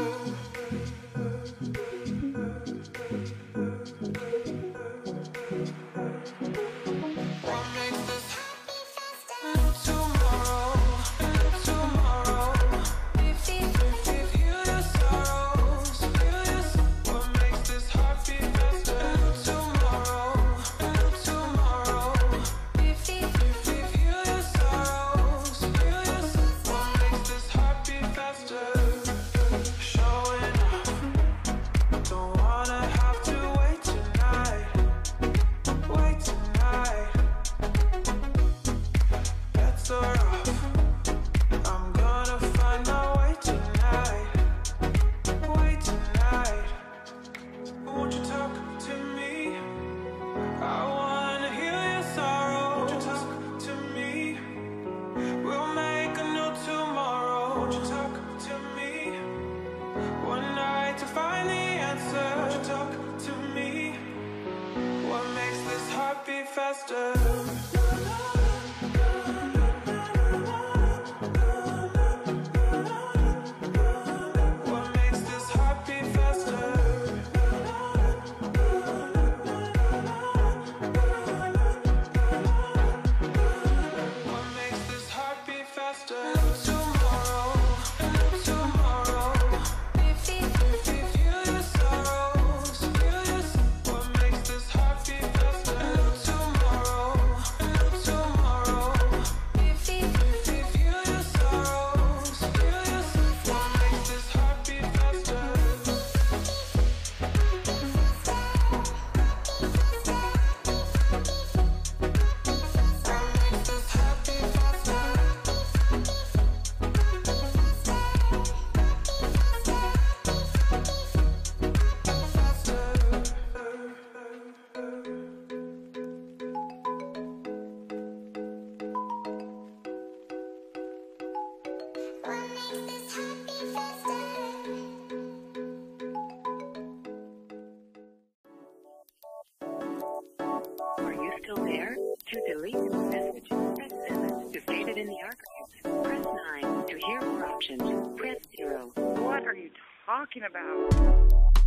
earth. faster. is it in the archives. Press 9 to hear more options. Press 0. What are you talking about?